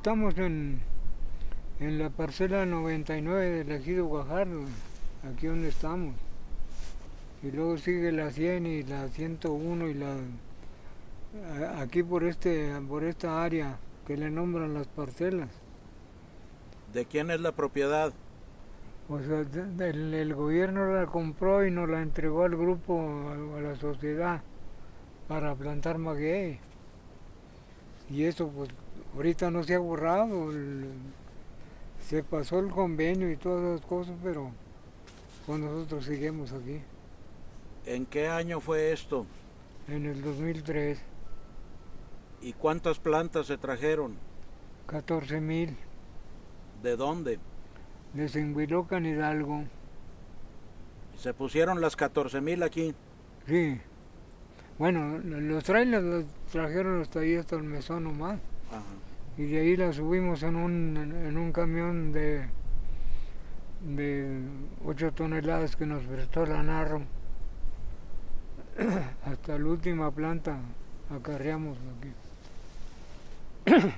Estamos en, en la parcela 99 del ejido Guajardo, aquí donde estamos. Y luego sigue la 100 y la 101 y la aquí por este por esta área que le nombran las parcelas. ¿De quién es la propiedad? O sea, de- del- el gobierno la compró y nos la entregó al grupo, a, a la sociedad, para plantar maguey. Y eso, pues, ahorita no se ha borrado. el- se pasó el convenio y todas esas cosas, pero pues nosotros seguimos aquí, ¿En qué año fue esto? en el 2003, ¿Y cuántas plantas se trajeron? 14 mil, ¿De dónde? de Zenguilocan Hidalgo. Se pusieron las 14 mil aquí. Sí. Bueno, los trailers los trajeron hasta ahí, hasta el mesón nomás. Y de ahí la subimos en un, en un camión de, de 8 toneladas que nos prestó la Narro. Hasta la última planta acarreamos aquí.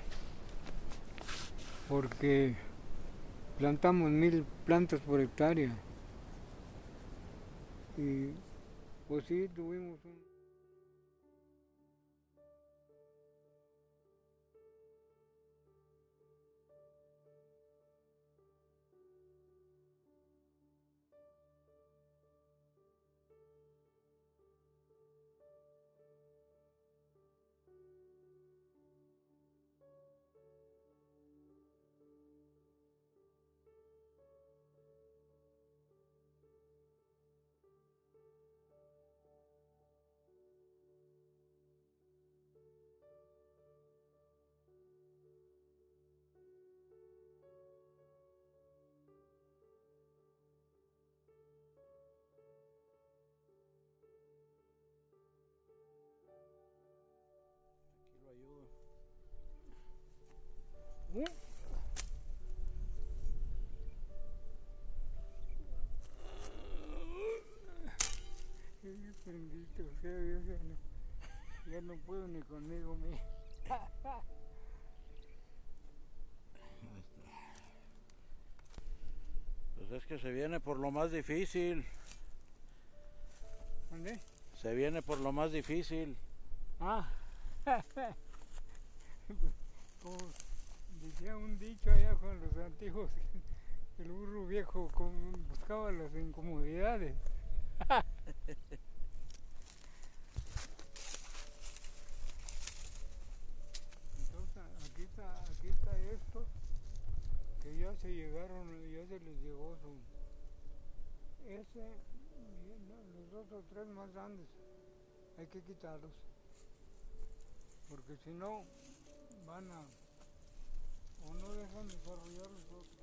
Porque plantamos mil plantas por hectárea. Y pues sí, tuvimos un... Ya no, ya no puedo ni conmigo mismo. Pues es que se viene por lo más difícil. ¿Dónde? Se viene por lo más difícil. Ah, como decía un dicho allá con los antiguos, el burro viejo buscaba las incomodidades. Entonces aquí está, aquí está esto, que ya se llegaron, ya se les llegó su, ese, los dos o tres más grandes, hay que quitarlos. Porque si no van a o no dejan desarrollar los otros.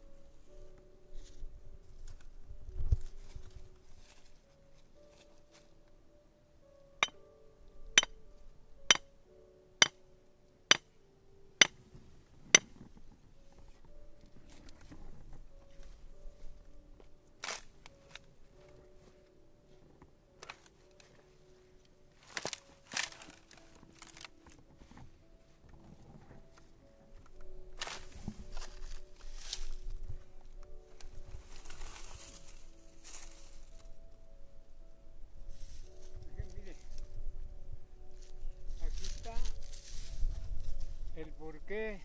Por qué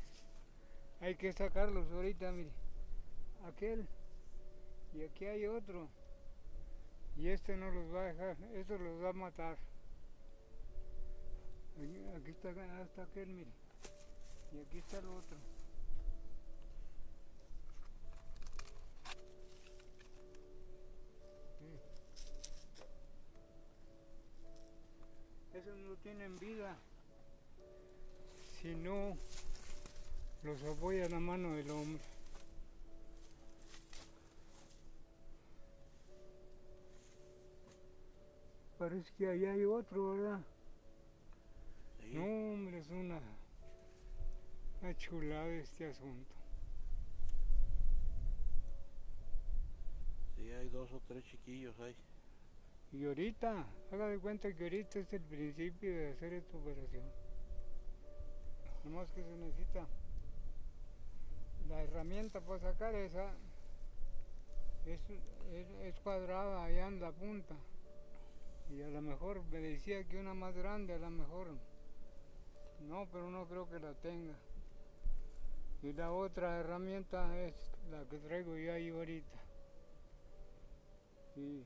hay que sacarlos ahorita, mire, aquel y aquí hay otro. Y este no los va a dejar, esto los va a matar. Aquí está, hasta aquel, mire, y aquí está el otro. Esos no tienen vida. Si no los apoya la mano del hombre. Parece que allá hay otro, ¿verdad? Sí. No, hombre, es una, una chulada este asunto. Sí, hay dos o tres chiquillos ahí. Y ahorita, haga de cuenta que ahorita es el principio de hacer esta operación. Nomás que se necesita herramienta para sacar esa es, cuadrada allá en la punta. Y a lo mejor me decía que una más grande, a lo mejor. No, pero no creo que la tenga. Y la otra herramienta es la que traigo yo ahí ahorita. Y,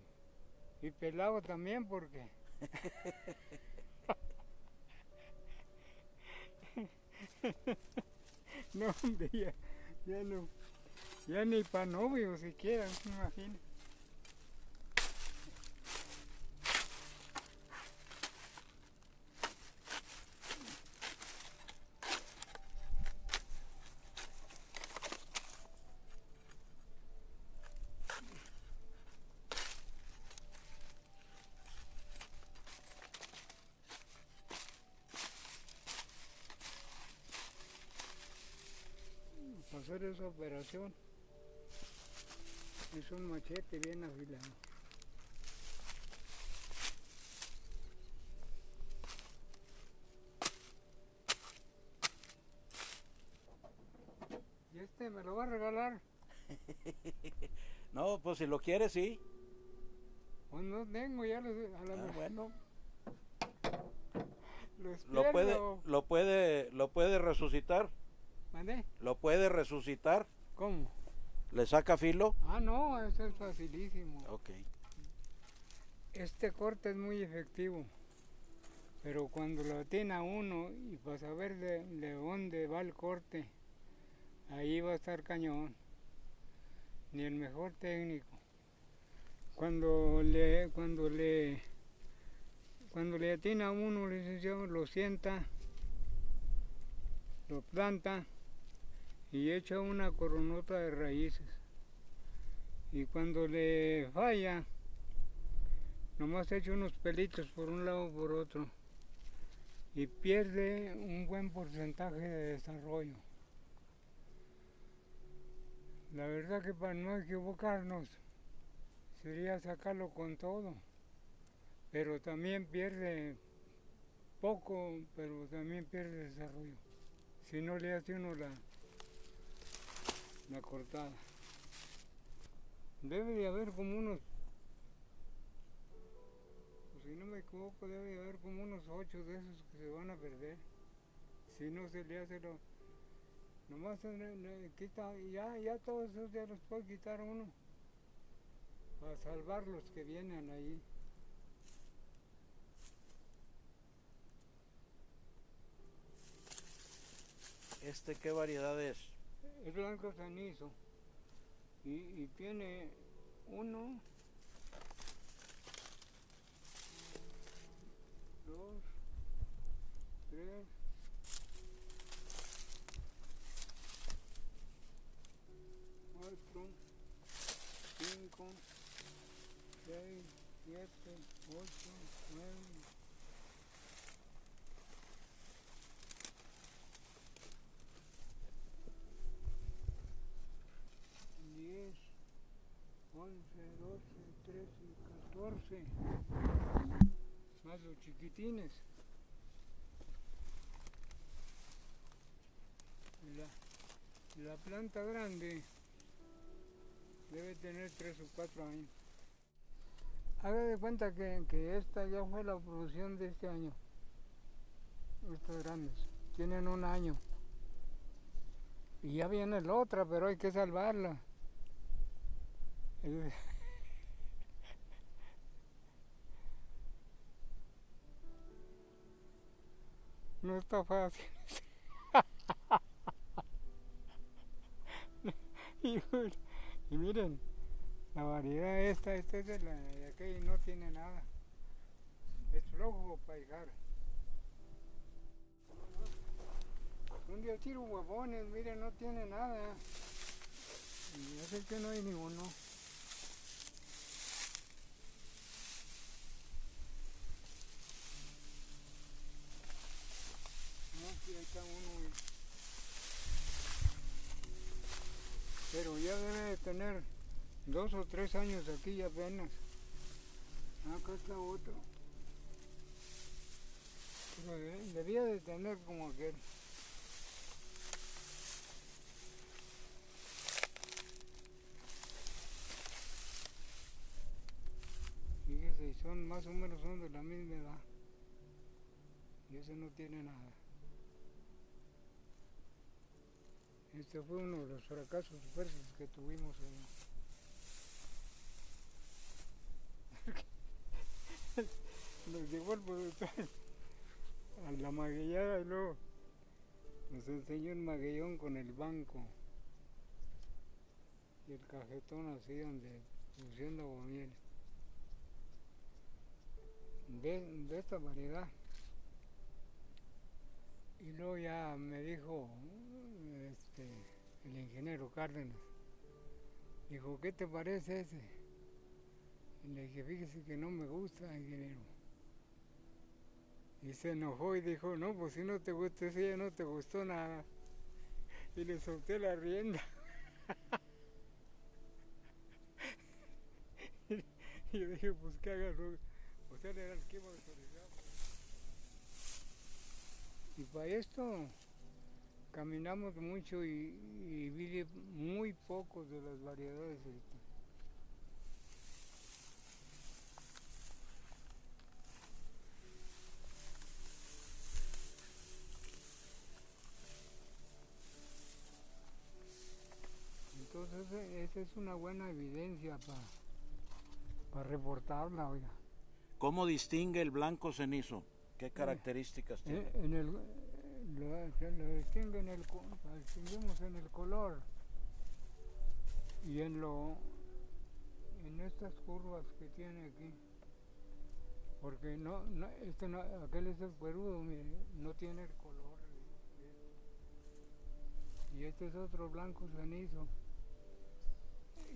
pelado también porque... no, hombre, ya no. Ya ni para novio siquiera, imagino. Para hacer es un machete bien afilado. ¿Y este me lo va a regalar? No, pues si lo quieres, sí. Pues no tengo, ya lo, a la Ah, bueno, lo lo puede, lo puede, lo puede resucitar. ¿Mande? Lo puede resucitar. ¿Cómo? Le saca filo. Ah, no, eso es facilísimo. Ok. Este corte es muy efectivo, pero cuando lo atina uno y para saber de, de dónde va el corte, ahí va a estar cañón. Ni el mejor técnico. Cuando le, cuando le, cuando le atina a uno, licenciado, lo sienta, lo planta y echa una coronota de raíces. Y cuando le falla, nomás echa unos pelitos por un lado o por otro y pierde un buen porcentaje de desarrollo. La verdad que para no equivocarnos sería sacarlo con todo, pero también pierde poco, pero también pierde desarrollo. Si no le hace uno la, la cortada. Debe de haber como unos pues si no me equivoco, debe de haber como unos ocho de esos que se van a perder. Si no se le hace lo. Nomás quita, ya, ya todos esos ya los puede quitar uno. Para salvar los que vienen ahí. ¿Este qué variedad es? Es blanco cenizo. Y, y tiene uno, dos, tres, cuatro, cinco, seis, siete, ocho, nueve. 11, 12, 13, 14, más los chiquitines. La, la planta grande debe tener 3 o 4 años. Haga de cuenta que, que esta ya fue la producción de este año. Estas grandes. Tienen un año. Y ya viene la otra, pero hay que salvarla. No está fácil. y, miren, la variedad esta, esta es de la de aquella y no tiene nada. Es flojo para llegar. Un día tiro huevones, miren, no tiene nada. Y sé que no hay ni aquí hay cada uno. Pero ya debe de tener dos o tres años aquí apenas. Ah, acá está otro. Pero debía de tener como aquel. Fíjese, son más o menos son de la misma edad. Y ese no tiene nada. Este fue uno de los fracasos fuertes que tuvimos ahí. Nos llevó el productor a la maguillada y luego nos enseñó el maguillón con el banco y el cajetón así donde pusieron aguamiel. De, de esta variedad. Y luego ya me dijo este, el ingeniero Cárdenas, dijo, ¿qué te parece ese? Y le dije, fíjese que no me gusta, ingeniero. Y se enojó y dijo, no, pues si no te gusta ese ya no te gustó nada. Y le solté la rienda. y yo dije, pues que haga lo... Pues él era el que iba a autorizar. Y para esto caminamos mucho y, y vi muy pocos de las variedades. ahorita. Entonces e- esa es una buena evidencia para reportarla, oiga. ¿Cómo distingue el blanco cenizo? ¿Qué características tiene? Eh, En el, lo, se lo distingue en el, distinguimos en el color. Y en lo en estas curvas que tiene aquí. Porque no, no este aquel es el cuerudo mire no tiene el color y este es otro blanco cenizo.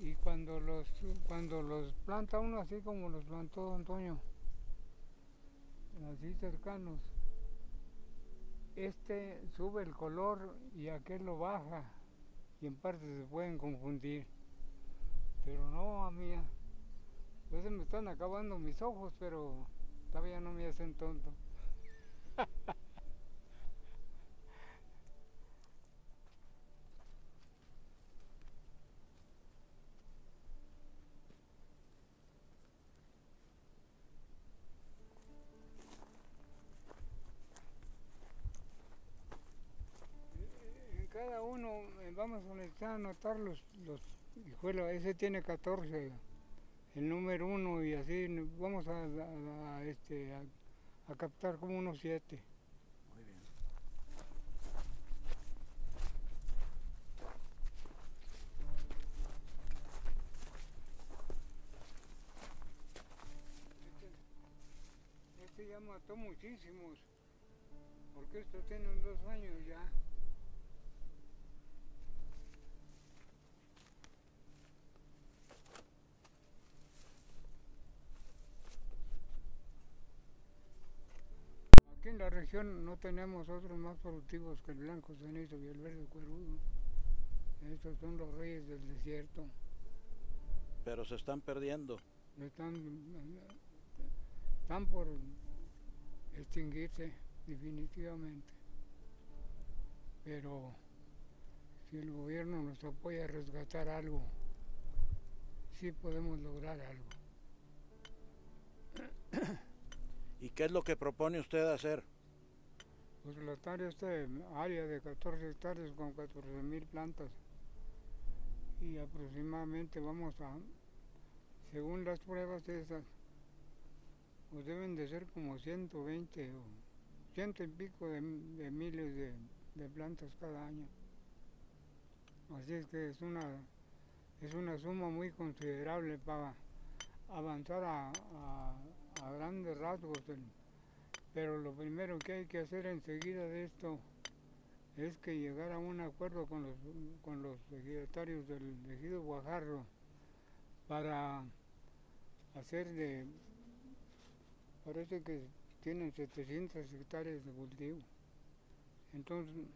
Y cuando los cuando los planta uno así como los plantó Toño así cercanos este sube el color y aquel lo baja y en parte se pueden confundir. Pero no a mí a veces me están acabando mis ojos pero todavía no me hacen tonto vamos a necesitar anotar los, los hijuela, ese tiene 14 el número uno y así vamos a, a- a, este, a, a captar como unos 7 Muy bien. este, este ya mató muchísimos porque estos tienen dos años ya Aquí en la región no tenemos otros más productivos que el blanco cenizo y el verde cuerudo. Estos son los reyes del desierto. Pero se están perdiendo. Están, están por extinguirse definitivamente. Pero si el gobierno nos apoya a rescatar algo, sí podemos lograr algo. ¿Y qué es lo que propone usted hacer? Pues la área este área de 14 hectáreas con 14 mil plantas y aproximadamente vamos a, según las pruebas esas, pues deben de ser como 120 o ciento y pico de, miles de, plantas cada año. Así es que es una, es una suma muy considerable para avanzar a, a- a grandes rasgos. el- pero lo primero que hay que hacer enseguida de esto es que llegar a un acuerdo con los, con los ejidatarios del ejido Guajarro para hacer de, parece que tienen 700 hectáreas de cultivo. Entonces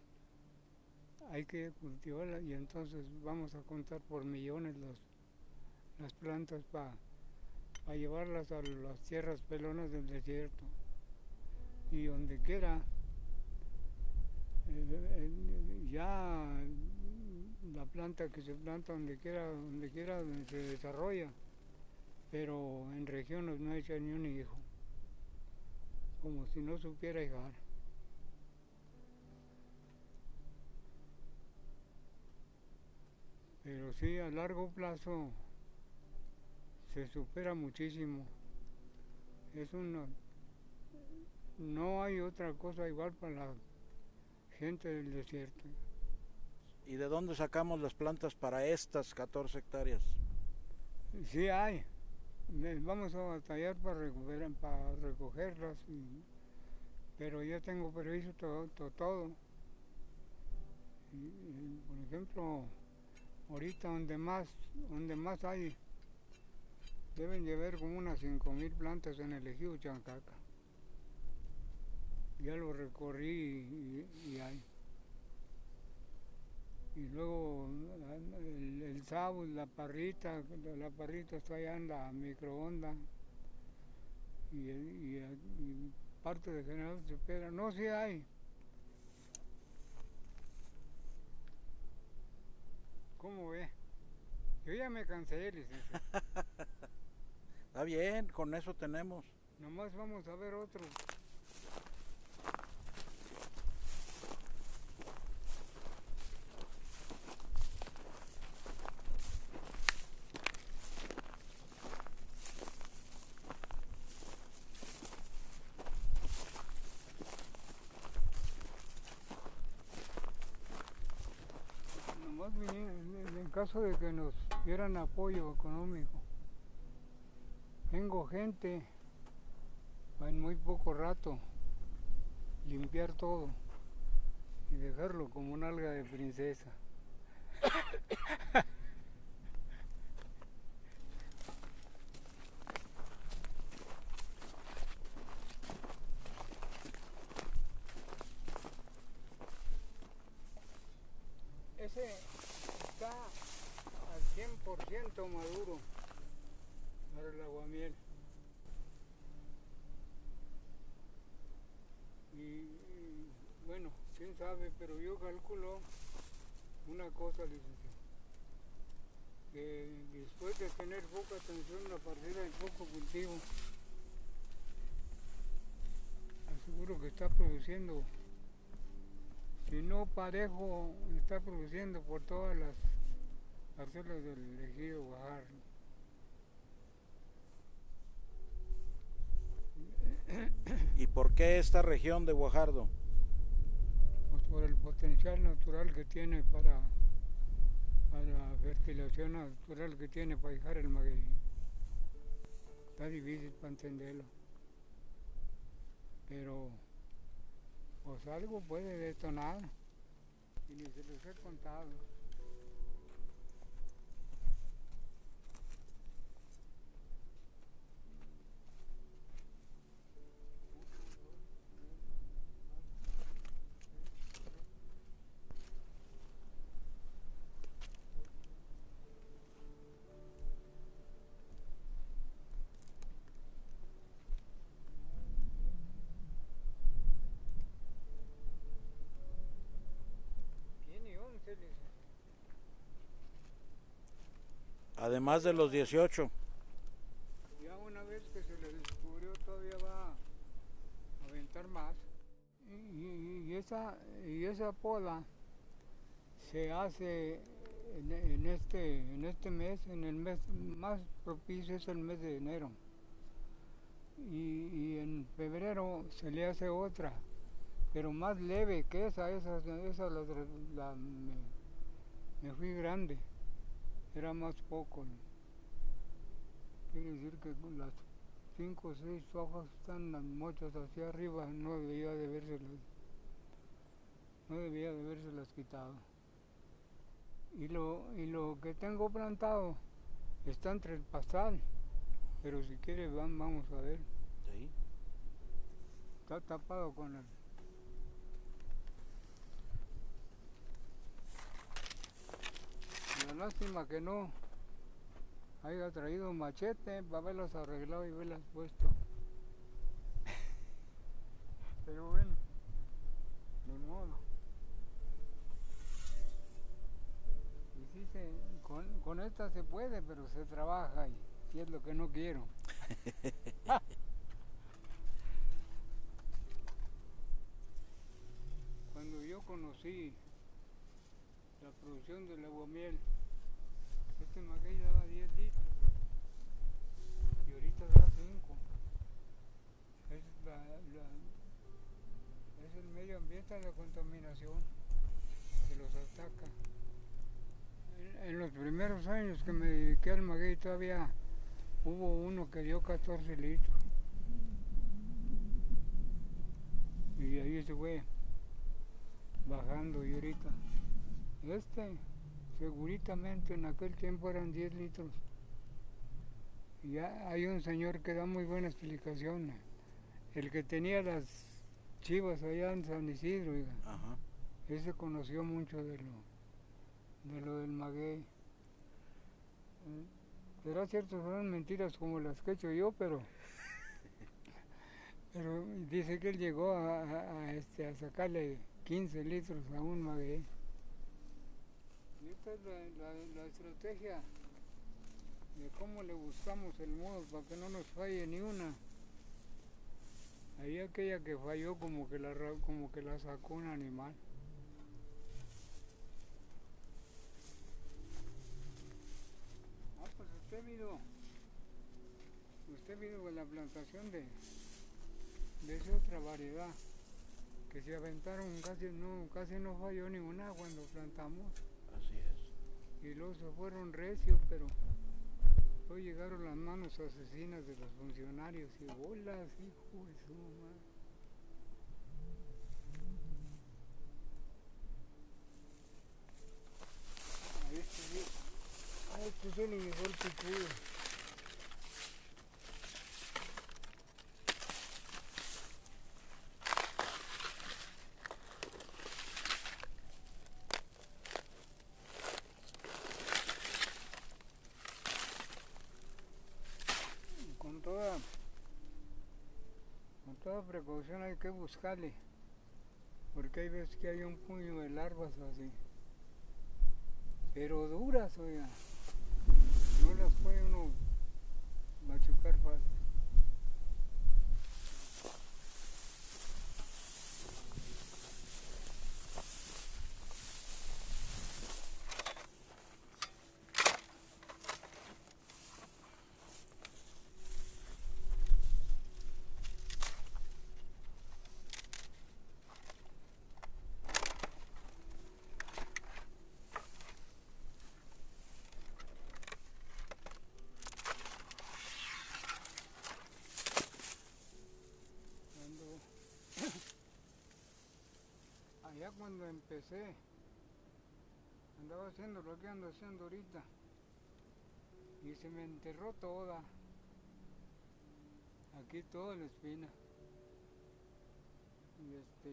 hay que cultivarla y entonces vamos a contar por millones los, las plantas para llevarlas a las tierras pelonas del desierto y donde quiera eh, eh, ya la planta que se planta donde quiera donde quiera se desarrolla pero en regiones no echa ni un hijo, como si no supiera hijar. Pero sí, a largo plazo se supera muchísimo. Es una, no hay otra cosa igual para la gente del desierto. ¿Y de dónde sacamos las plantas para estas 14 hectáreas? Sí hay. Vamos a batallar para, recuperar, para recogerlas, y- pero ya tengo previsto todo. to- todo. Y- y, por ejemplo, ahorita donde más, donde más hay, deben llevar como unas 5.000 plantas en el ejido Chancaca. Ya lo recorrí y, y- y hay. Y luego el, el sabo, la parrita, la parrita está allá en la microonda. Y, parte de General Cepeda. No, sí hay. ¿Cómo ve? Yo ya me cansé, licenciado. Está bien, con eso tenemos. Nomás vamos a ver otro. Nomás vine- en en de que nos dieran apoyo económico. Tengo gente en muy poco rato limpiar todo y dejarlo como un alga de princesa. Ese está al 100% maduro para el aguamiel. Y, y, bueno, quién sabe, pero yo calculo una cosa, licenciado, que después de tener poca atención a partir del poco cultivo, aseguro que está produciendo, si no parejo, está produciendo por todas las parcelas del ejido Guajar. ¿Y por qué esta región de Guajardo? Por el potencial natural que tiene para, para fertilización natural que tiene para dejar el maguey. Está difícil para entenderlo. Pero pues algo puede detonar y ni se los he contado. Tiene 11 licenciado. Además de los 18. Ya una vez que se le descubrió todavía va a aventar más. Y, esa, y esa poda se hace en, este, en este mes, en el mes más propicio es el mes de enero. Y, en febrero se le hace otra, pero más leve que esa, esa, esa la, me fui grande, era más poco. Quiere decir que con las cinco o seis hojas están las mochas hacia arriba, no debía de verselas, no debía de verselas quitado. Y lo, y lo que tengo plantado está entre el pasal, pero si quiere van, vamos a ver, Sí. está tapado con el... lástima que no haya traído un machete para haberlas arreglado y haberlas puesto. Pero bueno, ni modo. Y sí se, con, con esta se puede, pero se trabaja y es lo que no quiero. Cuando yo conocí la producción del aguamiel, este maguey daba 10 litros y ahorita da 5. Es, la, la- es el medio ambiente la contaminación que los ataca. En, en los primeros años que me dediqué al maguey todavía hubo uno que dio 14 litros. Y de ahí se fue bajando y ahorita. Este, seguritamente en aquel tiempo eran 10 litros. Y ya hay un señor que da muy buena explicación. El que tenía las chivas allá en San Isidro, oiga. Ajá. Ese conoció mucho de lo, de lo del maguey. Eh, Será cierto, son mentiras como las que he hecho yo, pero, pero dice que él llegó a, a- a, este, a sacarle 15 litros a un maguey. Esta es la, estrategia de cómo le buscamos el modo para que no nos falle ni una. Ahí aquella que falló como que la, como que la sacó un animal. Ah, pues usted vino, usted vino con la plantación de, de esa otra variedad, que se aventaron casi no, casi no falló ninguna cuando plantamos, Se fueron recios, pero luego llegaron las manos asesinas de los funcionarios y bolas, hijo de su madre. A este sí, a este. Con toda, con toda precaución hay que buscarle, porque hay veces que hay un puño de larvas así, pero duras, oiga, no las puede uno machucar fácil. Cuando allá cuando empecé andaba haciendo lo que ando haciendo ahorita. Y se me enterró toda. Aquí toda la espina. Este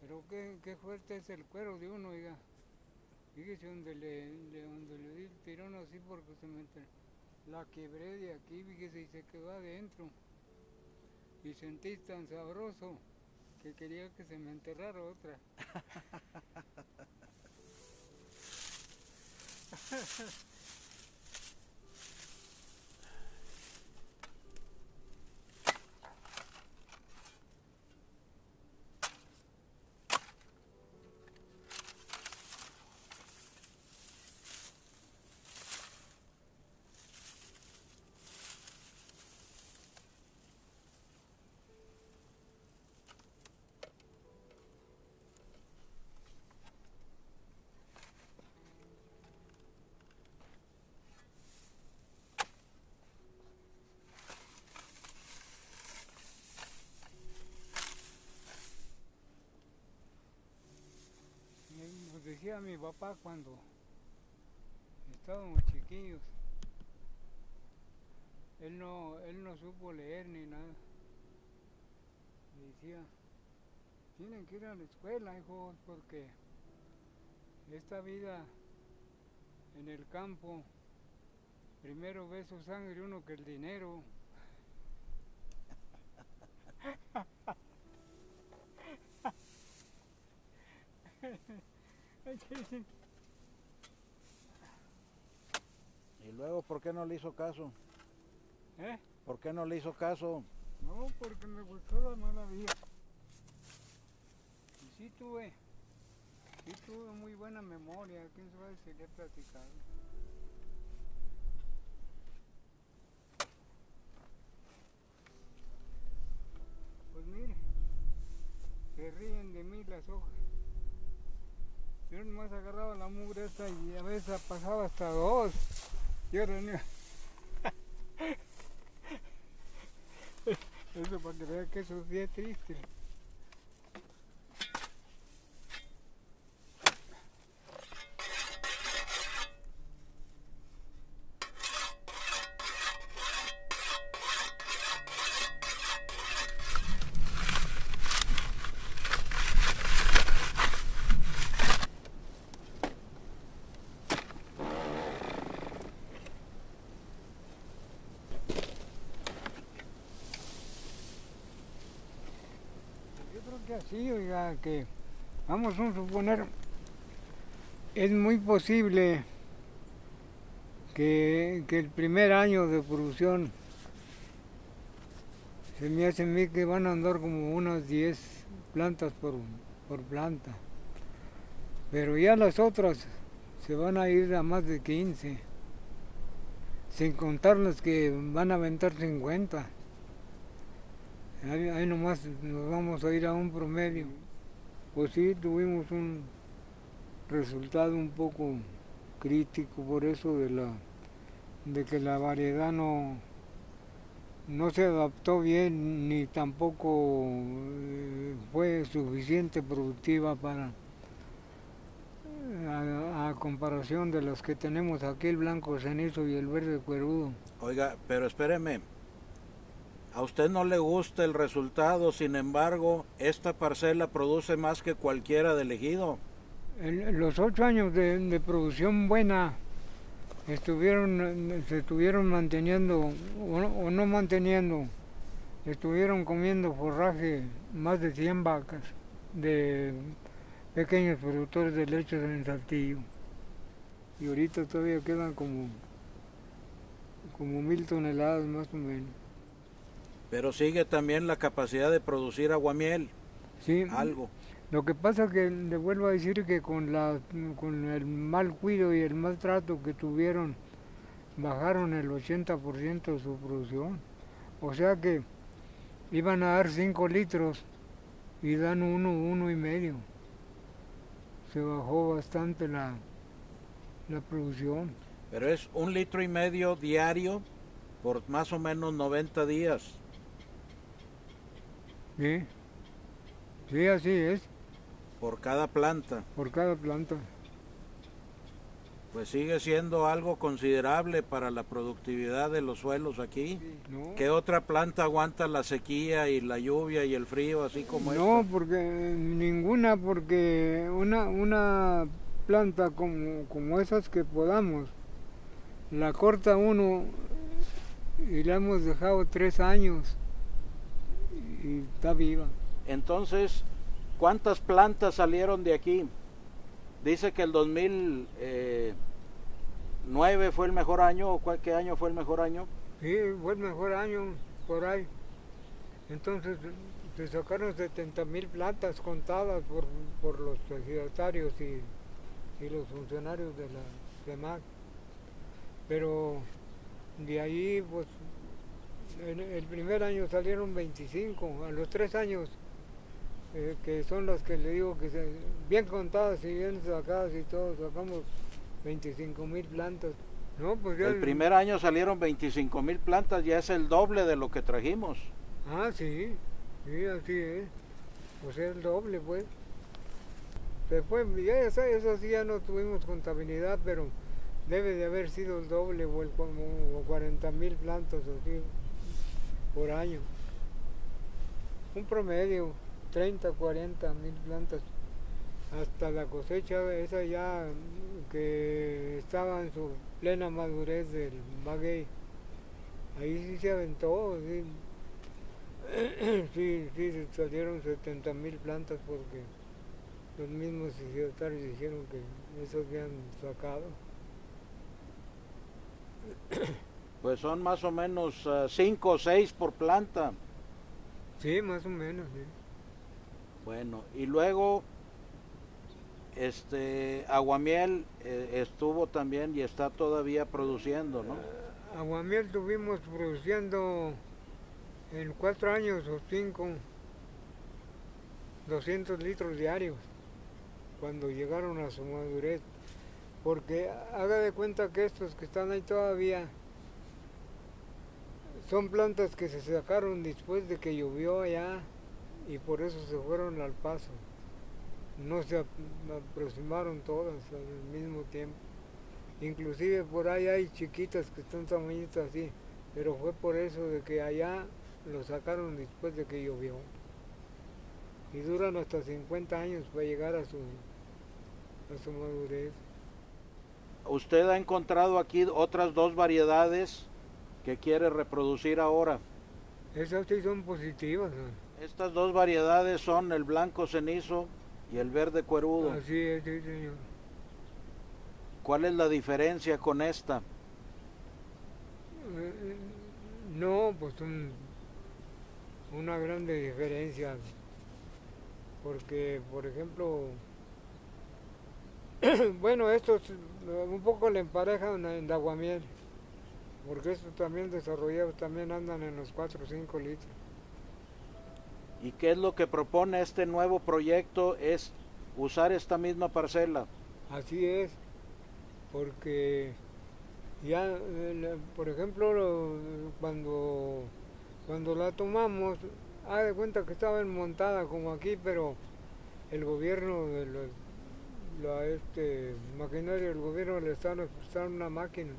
pero qué, qué fuerte es el cuero de uno oiga. Fíjese donde le, le- donde le di el tirón así porque se me enterró. La quebré de aquí fíjese y se quedó adentro. Y sentí tan sabroso que quería que se me enterrara otra. Y Nos decía mi papá cuando estábamos chiquillos, él no, él no supo leer ni nada. Decía, tienen que ir a la escuela, hijos, porque esta vida en el campo, primero ve su sangre uno que el dinero. Y luego, ¿por qué no le hizo caso? ¿Eh? ¿Por qué no le hizo caso? No, porque me gustó la maravilla. Y sí tuve, sí tuve muy buena memoria, quién sabe si le he platicado. Pues mire, se ríen de mí las hojas. Yo nomás agarraba la mugre esta y a veces pasaba hasta dos. Yo tenía... Eso para que vean que eso sí es triste. Yo creo que así, oiga, que vamos a suponer, es muy posible que, que el primer año de producción se me hace a mí que van a andar como unas 10 plantas por, por planta. Pero ya las otras se van a ir a más de 15, sin contar las que van a aventar 50. Ahí, nomás nos vamos a ir a un promedio. Pues sí, tuvimos un resultado un poco crítico por eso de la de que la variedad no no se adaptó bien ni tampoco eh, fue suficiente productiva para a, a comparación de los que tenemos aquí el blanco cenizo y el verde cuerudo. Oiga, pero espéreme. A usted no le gusta el resultado, sin embargo, esta parcela produce más que cualquiera del ejido. En los ocho años de, producción buena estuvieron, se estuvieron manteniendo o no, o no manteniendo, estuvieron comiendo forraje más de 100 vacas de pequeños productores de leche en Saltillo. Y ahorita todavía quedan como, como mil toneladas más o menos. Pero sigue también la capacidad de producir aguamiel, Sí, algo. Lo que pasa que le vuelvo a decir que con la con el mal cuido y el maltrato que tuvieron bajaron el 80% de su producción. O sea que iban a dar 5 litros y dan uno, uno y medio. Se bajó bastante la, la producción. Pero es un litro y medio diario por más o menos 90 días. ¿Sí? Sí, así es, por cada planta. por cada planta. Pues sigue siendo algo considerable para la productividad de los suelos aquí. ¿No? ¿Qué otra planta aguanta la sequía y la lluvia y el frío así como No, esta? porque ninguna, porque una, una planta como, como esas que podamos, la corta uno y la hemos dejado tres años y está viva. Entonces, ¿cuántas plantas salieron de aquí? Dice que el 2009 fue el mejor año, ¿o cuál- qué año fue el mejor año? Sí, fue el mejor año por ahí. Entonces se sacaron 70 mil plantas contadas por, por los ejidatarios y, y los funcionarios de la CEMAC. Pero de ahí, pues, en el primer año salieron 25, a los tres años, eh, que son las que le digo que se, bien contadas y bien sacadas y todo, sacamos 25 mil plantas. No, pues ya El primer año salieron 25 mil plantas, ya es el doble de lo que trajimos. Ah, sí, sí, así es. Pues es el doble, pues. Después, ya esa, eso sí ya no tuvimos contabilidad, pero debe de haber sido el doble o el como 40 mil plantas así por año. Un promedio, 30, 40 mil plantas. Hasta la cosecha esa ya que estaba en su plena madurez del maguey. Ahí sí se aventó, sí. sí, sí, salieron 70 mil plantas porque los mismos ejidatarios dijeron que eso habían sacado. Pues son más o menos 5 o 6 por planta. Sí, más o menos, sí. Bueno, y luego este Aguamiel eh, estuvo también y está todavía produciendo, ¿no? Aguamiel estuvimos produciendo en cuatro años o cinco 200 litros diarios cuando llegaron a su madurez. Porque haga de cuenta que estos que están ahí todavía son plantas que se sacaron después de que llovió allá y por eso se fueron al paso. No se aproximaron todas al mismo tiempo. Inclusive por ahí hay chiquitas que están tamañitas así, pero fue por eso de que allá lo sacaron después de que llovió. Y duran hasta 50 años para llegar a su, a su madurez. ¿Usted ha encontrado aquí otras dos variedades que quiere reproducir ahora? Esas sí son positivas. Estas dos variedades son el blanco cenizo y el verde cuerudo. Así es, sí, señor. ¿Cuál es la diferencia con esta? Eh, no, pues un, una grande diferencia. Porque, por ejemplo, bueno, estos un poco le emparejan en aguamiel, porque estos también desarrollados también andan en los 4 o 5 litros. ¿Y qué es lo que propone este nuevo proyecto? Es usar esta misma parcela. Así es, porque ya, por ejemplo, cuando, cuando la tomamos, ha de cuenta que estaba montada como aquí, pero el gobierno de los la este, maquinaria del gobierno le estaban prestando una máquina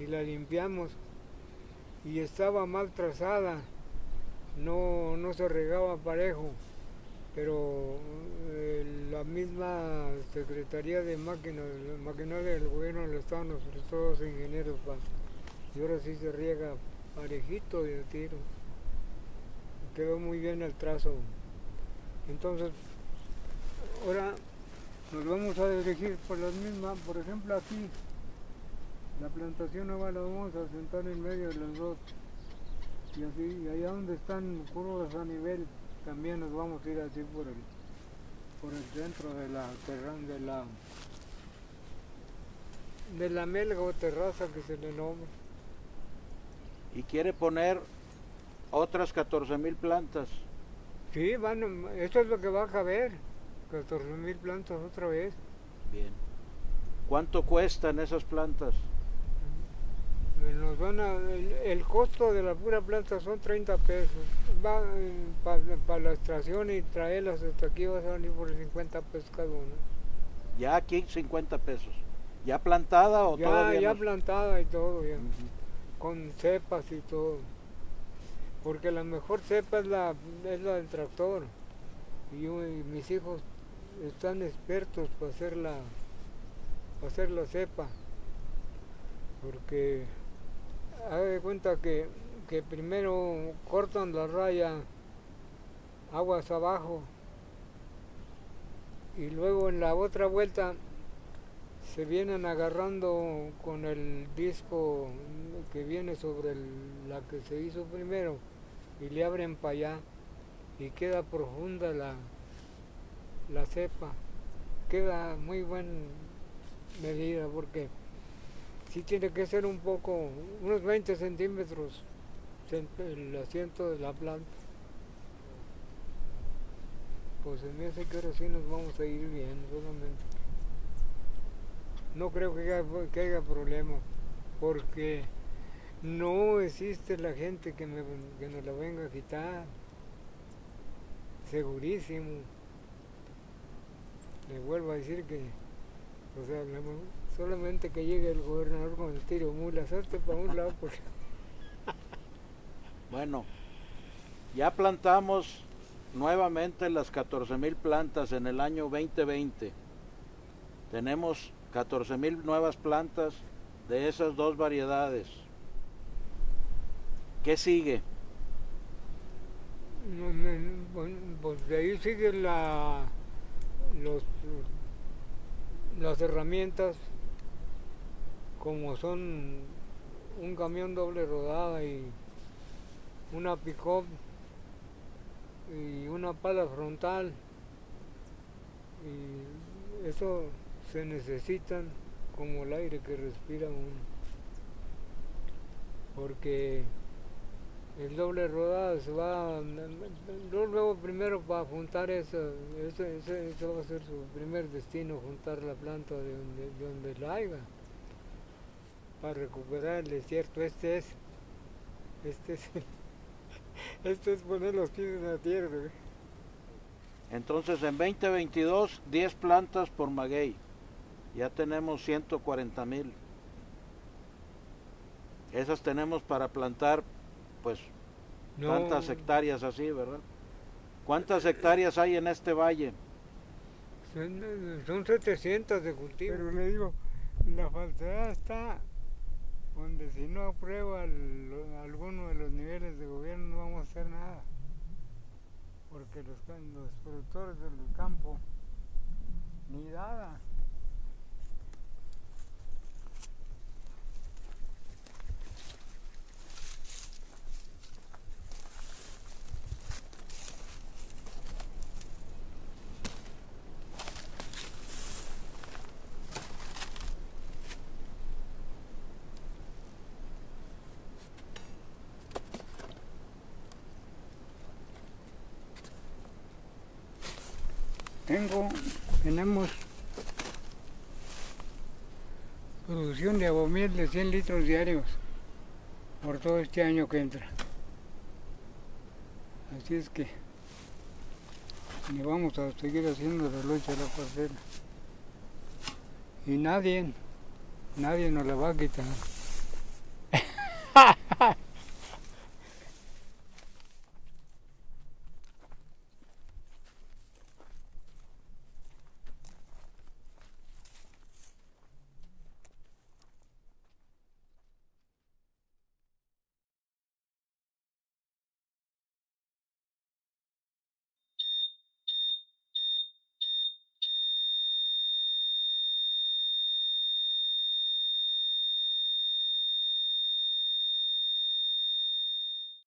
y la limpiamos y estaba mal trazada, no, no se regaba parejo, pero eh, la misma Secretaría de Máquinas, maquinaria del gobierno le estaban prestando los ingenieros y ahora sí se riega parejito de tiro. Quedó muy bien el trazo. Entonces, ahora nos vamos a dirigir por las mismas, por ejemplo aquí, la plantación nueva la vamos a sentar en medio de los dos. Y así, y allá donde están curvas a nivel, también nos vamos a ir así por el, por el centro de la de la de la melga o terraza que se le nombra. Y quiere poner otras 14 mil plantas. Sí, van, esto es lo que va a caber. 14 mil plantas otra vez. Bien. ¿Cuánto cuestan esas plantas? Nos van a, el, costo de la pura planta son 30 pesos. Va eh, para la extracción y traerlas hasta aquí va a salir por 50 pesos cada una. Ya aquí 50 pesos. ¿Ya plantada o ya, todavía Ya plantada y todo, ya. Con cepas y todo. Porque la mejor cepa es la, es la del tractor. Y, yo, y mis hijos están expertos para hacer la, para hacer la cepa, porque haga de cuenta que, que primero cortan la raya aguas abajo y luego en la otra vuelta se vienen agarrando con el disco que viene sobre la que se hizo primero y le abren para allá y queda profunda la, la cepa. Queda muy buena medida porque si tiene que ser un poco, unos 20 centímetros el asiento de la planta. Pues en ese que ahora sí nos vamos a ir bien solamente. No creo que haya, que haya problema porque no existe la gente que, me, que nos la venga a quitar. Segurísimo le vuelvo a decir que, o sea, solamente que llegue el gobernador con el tiro mula, suerte para un lado. Porque... bueno, ya plantamos nuevamente las 14 mil plantas en el año 2020. Tenemos 14 mil nuevas plantas de esas dos variedades. ¿Qué sigue? Pues de ahí sigue la los, las herramientas como son un camión doble rodada y una pick-up y una pala frontal y eso se necesitan como el aire que respira uno. Porque el doble rodada se va luego primero para juntar eso, eso, va a ser su primer destino juntar la planta de donde, de donde la haya para recuperar el desierto este es este es este es poner los pies en la tierra entonces en 2022 10 plantas por maguey ya tenemos 140 mil esas tenemos para plantar pues tantas hectáreas así, ¿verdad? ¿Cuántas hectáreas hay en este valle? Son, 700 de cultivo. Pero le digo, la falsedad está donde si no aprueba alguno de los niveles de gobierno no vamos a hacer nada. Porque los, los productores del campo ni nada. Tengo, tenemos producción de abomiel de 100 litros diarios por todo este año que entra. Así es que ni vamos a seguir haciendo la lucha de la parcela. Y nadie, nadie nos la va a quitar.